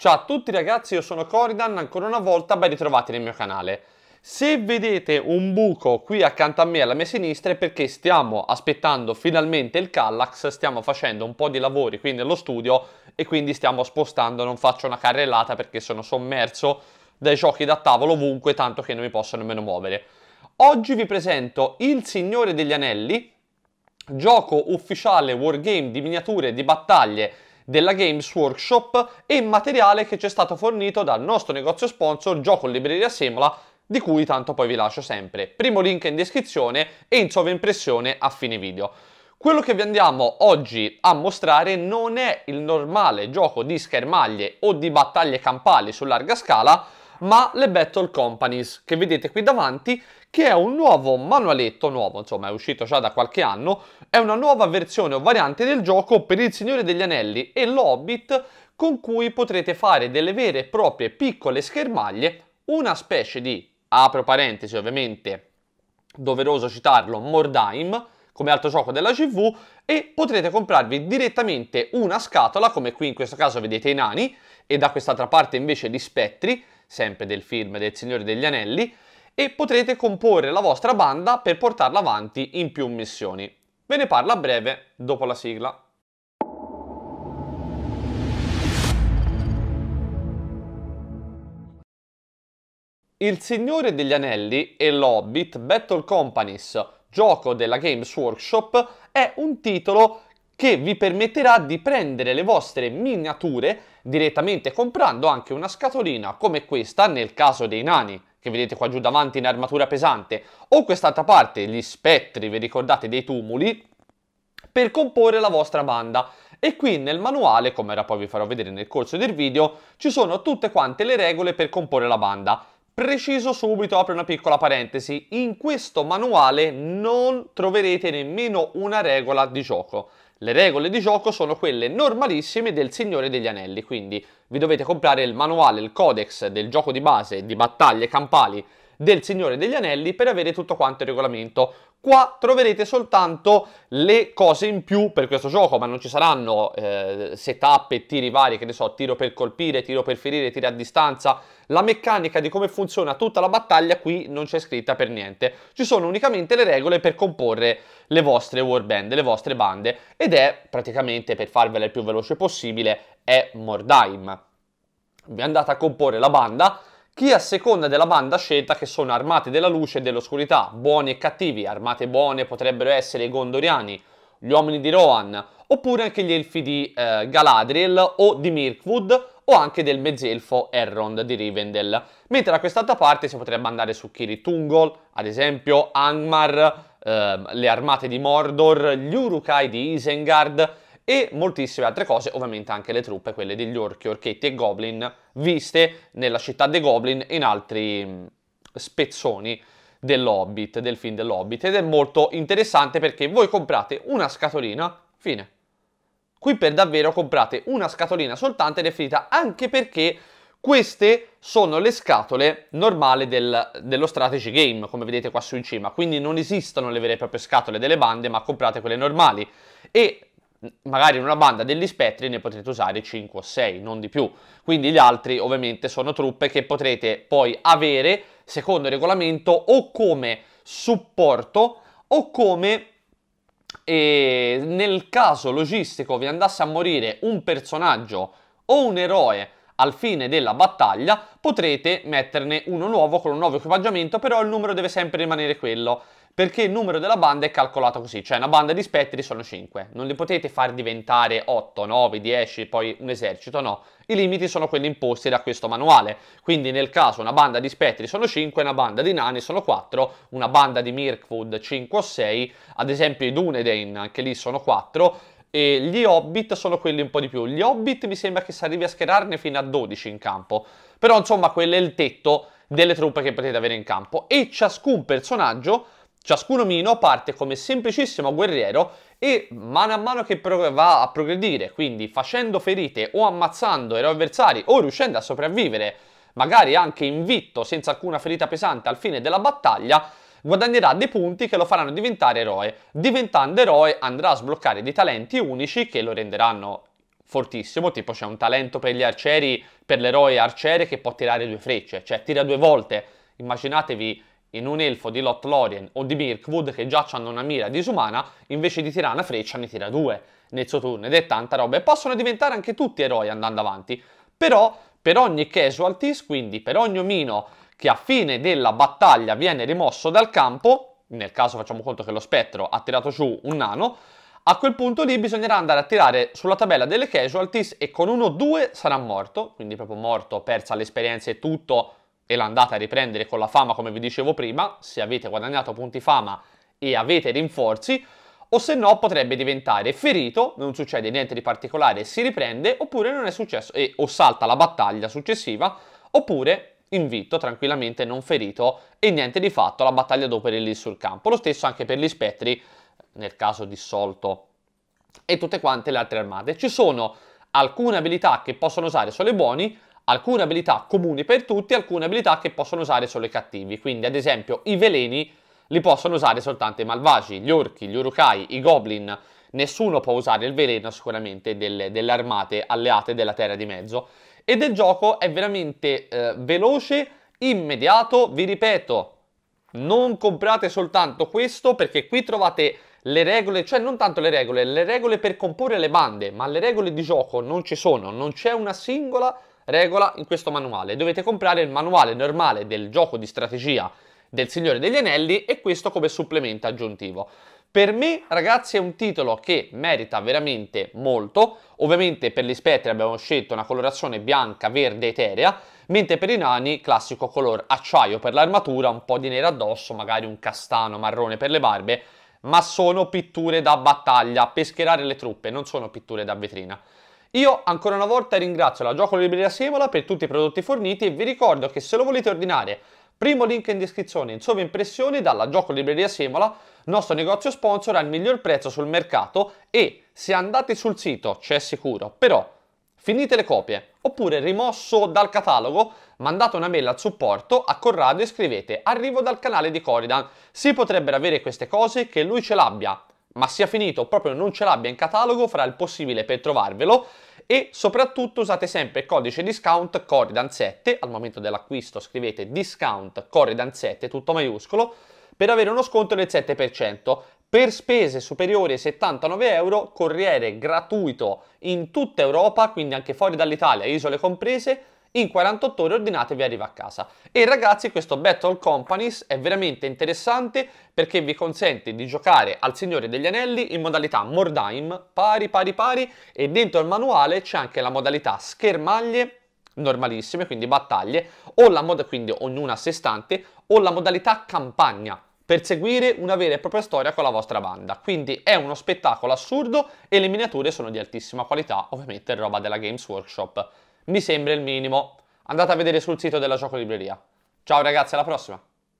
Ciao a tutti ragazzi, io sono Coridan, ancora una volta ben ritrovati nel mio canale. Se vedete un buco qui accanto a me alla mia sinistra è perché stiamo aspettando finalmente il Kallax, stiamo facendo un po' di lavori qui nello studio e quindi stiamo spostando, non faccio una carrellata perché sono sommerso dai giochi da tavolo ovunque, tanto che non mi posso nemmeno muovere. Oggi vi presento Il Signore degli Anelli, gioco ufficiale wargame di miniature di battaglie della Games Workshop e materiale che ci è stato fornito dal nostro negozio sponsor Gioco Libreria Semola di cui tanto poi vi lascio sempre. Primo link in descrizione e in sovraimpressione a fine video. Quello che vi andiamo oggi a mostrare non è il normale gioco di schermaglie o di battaglie campali su larga scala, ma le Battle Companies che vedete qui davanti che è un nuovo manualetto, nuovo insomma è uscito già da qualche anno, è una nuova versione o variante del gioco per il Signore degli Anelli e l'Hobbit con cui potrete fare delle vere e proprie piccole schermaglie, una specie di, apro parentesi ovviamente, doveroso citarlo, Mordheim, come altro gioco della CV e potrete comprarvi direttamente una scatola, come qui in questo caso vedete i nani, e da quest'altra parte invece gli spettri, sempre del film del Signore degli Anelli, e potrete comporre la vostra banda per portarla avanti in più missioni. Ve ne parlo a breve dopo la sigla. Il Signore degli Anelli e l'Hobbit Battle Companies, gioco della Games Workshop, è un titolo che vi permetterà di prendere le vostre miniature direttamente comprando anche una scatolina come questa nel caso dei nani che vedete qua giù davanti in armatura pesante, o quest'altra parte, gli spettri, vi ricordate, dei tumuli, per comporre la vostra banda. E qui nel manuale, come ora poi vi farò vedere nel corso del video, ci sono tutte quante le regole per comporre la banda. Preciso subito, apro una piccola parentesi, in questo manuale non troverete nemmeno una regola di gioco. Le regole di gioco sono quelle normalissime del Signore degli Anelli, quindi vi dovete comprare il manuale, il codex del gioco di base di battaglie campali del Signore degli Anelli per avere tutto quanto il regolamento. Qua troverete soltanto le cose in più per questo gioco, ma non ci saranno eh, setup e tiri vari, che ne so, tiro per colpire, tiro per ferire, tiro a distanza. La meccanica di come funziona tutta la battaglia qui non c'è scritta per niente. Ci sono unicamente le regole per comporre le vostre warband, le vostre bande, ed è praticamente, per farvela il più veloce possibile, è Mordheim. Vi andate a comporre la banda, chi a seconda della banda scelta che sono armate della luce e dell'oscurità, buoni e cattivi, armate buone potrebbero essere i Gondoriani, gli uomini di Rohan, oppure anche gli elfi di eh, Galadriel o di Mirkwood o anche del mezzelfo Elrond di Rivendell. Mentre da quest'altra parte si potrebbe andare su Kiri Tungol, ad esempio Angmar, eh, le armate di Mordor, gli Urukai di Isengard e moltissime altre cose, ovviamente anche le truppe, quelle degli orchi, orchetti e goblin, viste nella città dei goblin in altri mm, spezzoni dell'Hobbit, del film dell'Hobbit, ed è molto interessante perché voi comprate una scatolina, fine. Qui per davvero comprate una scatolina soltanto ed è finita, anche perché queste sono le scatole normali del, dello strategy game, come vedete qua su in cima, quindi non esistono le vere e proprie scatole delle bande, ma comprate quelle normali. E magari in una banda degli spettri ne potrete usare 5 o 6, non di più. Quindi gli altri ovviamente sono truppe che potrete poi avere secondo il regolamento o come supporto o come eh, nel caso logistico vi andasse a morire un personaggio o un eroe al fine della battaglia potrete metterne uno nuovo con un nuovo equipaggiamento però il numero deve sempre rimanere quello perché il numero della banda è calcolato così, cioè una banda di spettri sono 5, non li potete far diventare 8, 9, 10, poi un esercito, no, i limiti sono quelli imposti da questo manuale, quindi nel caso una banda di spettri sono 5, una banda di nani sono 4, una banda di Mirkwood 5 o 6, ad esempio i Dunedain anche lì sono 4, e gli Hobbit sono quelli un po' di più, gli Hobbit mi sembra che si arrivi a schierarne fino a 12 in campo, però insomma quello è il tetto delle truppe che potete avere in campo, e ciascun personaggio Ciascuno Mino parte come semplicissimo guerriero e mano a mano che va a progredire, quindi facendo ferite o ammazzando eroi avversari o riuscendo a sopravvivere, magari anche invitto senza alcuna ferita pesante al fine della battaglia, guadagnerà dei punti che lo faranno diventare eroe. Diventando eroe andrà a sbloccare dei talenti unici che lo renderanno fortissimo, tipo c'è un talento per gli arcieri, per l'eroe arciere che può tirare due frecce, cioè tira due volte. Immaginatevi in un elfo di Lothlorien o di Mirkwood che già hanno una mira disumana, invece di tirare una freccia ne tira due nel suo turno ed è tanta roba. E possono diventare anche tutti eroi andando avanti. Però per ogni casualties, quindi per ogni omino che a fine della battaglia viene rimosso dal campo, nel caso facciamo conto che lo spettro ha tirato su un nano, a quel punto lì bisognerà andare a tirare sulla tabella delle casualties e con 1-2 sarà morto, quindi proprio morto, persa l'esperienza e tutto, e l'andate a riprendere con la fama come vi dicevo prima, se avete guadagnato punti fama e avete rinforzi, o se no potrebbe diventare ferito, non succede niente di particolare, si riprende, oppure non è successo, e, o salta la battaglia successiva, oppure invitto tranquillamente non ferito e niente di fatto, la battaglia dopo è lì sul campo. Lo stesso anche per gli spettri, nel caso dissolto, e tutte quante le altre armate. Ci sono alcune abilità che possono usare solo i buoni, alcune abilità comuni per tutti, alcune abilità che possono usare solo i cattivi. Quindi, ad esempio, i veleni li possono usare soltanto i malvagi, gli orchi, gli urukai, i goblin. Nessuno può usare il veleno sicuramente delle, delle armate alleate della Terra di Mezzo. Ed il gioco è veramente eh, veloce, immediato, vi ripeto, non comprate soltanto questo perché qui trovate le regole, cioè non tanto le regole, le regole per comporre le bande, ma le regole di gioco non ci sono, non c'è una singola regola in questo manuale. Dovete comprare il manuale normale del gioco di strategia del Signore degli Anelli e questo come supplemento aggiuntivo. Per me, ragazzi, è un titolo che merita veramente molto. Ovviamente per gli spettri abbiamo scelto una colorazione bianca, verde, eterea, mentre per i nani classico color acciaio per l'armatura, un po' di nero addosso, magari un castano marrone per le barbe, ma sono pitture da battaglia, per schierare le truppe, non sono pitture da vetrina. Io ancora una volta ringrazio la Gioco Libreria Semola per tutti i prodotti forniti e vi ricordo che se lo volete ordinare, primo link in descrizione in sovraimpressione dalla Gioco Libreria Semola, nostro negozio sponsor ha il miglior prezzo sul mercato e se andate sul sito c'è sicuro, però finite le copie oppure rimosso dal catalogo, mandate una mail al supporto a Corrado e scrivete arrivo dal canale di Coridan, si potrebbero avere queste cose che lui ce l'abbia ma sia finito o proprio non ce l'abbia in catalogo, farà il possibile per trovarvelo e soprattutto usate sempre il codice discount Corridan7, al momento dell'acquisto scrivete discount Corridan7, tutto maiuscolo, per avere uno sconto del 7%. Per spese superiori ai 79 euro, corriere gratuito in tutta Europa, quindi anche fuori dall'Italia, isole comprese, in 48 ore ordinatevi arriva a casa. E ragazzi questo Battle Companies è veramente interessante perché vi consente di giocare al Signore degli Anelli in modalità Mordheim, pari pari pari e dentro il manuale c'è anche la modalità schermaglie normalissime, quindi battaglie, o la mod- quindi ognuna a sé stante, o la modalità campagna per seguire una vera e propria storia con la vostra banda. Quindi è uno spettacolo assurdo e le miniature sono di altissima qualità, ovviamente roba della Games Workshop mi sembra il minimo. Andate a vedere sul sito della Gioco Libreria. Ciao ragazzi, alla prossima!